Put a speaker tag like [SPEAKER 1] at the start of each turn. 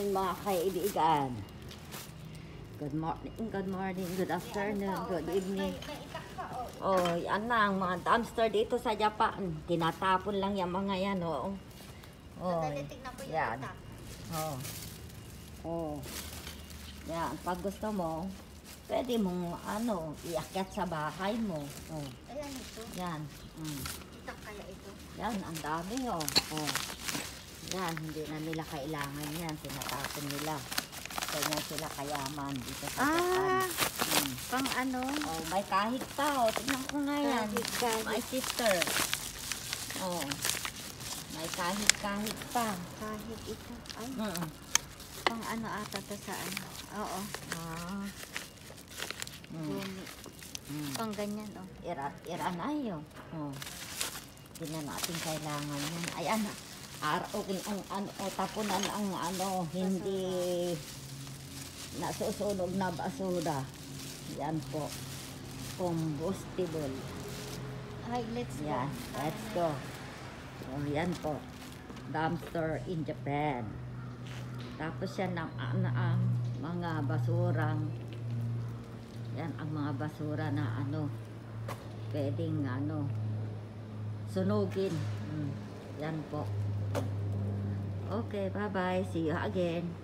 [SPEAKER 1] afternoon mga kaibigan. Good morning, good morning, good afternoon, good evening. Oh, yan na ang mga dumpster dito sa Japan. Tinatapon lang yung mga yan, oh. Oh,
[SPEAKER 2] yung
[SPEAKER 1] yan. Oh. Oh. Yan, pag gusto mo, pwede mong ano, iakyat sa bahay mo. Oh,
[SPEAKER 2] Ayan ito.
[SPEAKER 1] yan. Mm.
[SPEAKER 2] Itak kaya ito.
[SPEAKER 1] Yan, ang dami oh. oh. Yan, hindi na nila kailangan yan. Tinatapon nila. Kanya sila kayaman dito sa
[SPEAKER 2] Ah.
[SPEAKER 1] Japan. Hmm.
[SPEAKER 2] Pang ano?
[SPEAKER 1] Oh, may kahit pa oh. Tignan ko nga yan.
[SPEAKER 2] Kahit, kahit.
[SPEAKER 1] My sister. Oh. May kahit kahit pa.
[SPEAKER 2] Kahit ito. Ay,
[SPEAKER 1] Mm.
[SPEAKER 2] pang ano ata to sa ano. Oo.
[SPEAKER 1] Ah. Mm. Mm.
[SPEAKER 2] Pang ganyan, oh.
[SPEAKER 1] Ira, ira na yun. Oh. Hindi na natin kailangan yan. Ay, ano, ar, okay, ang, ano, o, tapunan ang ano, hindi nasusunog na basura. Yan po. Combustible.
[SPEAKER 2] Hi, let's go.
[SPEAKER 1] Yan, let's go. So, yan po. Dumpster in Japan. Tapos yan ang, ang, ang mga basurang yan ang mga basura na ano pwedeng ano sunugin. Mm, yan po. Okay, bye-bye. See you again.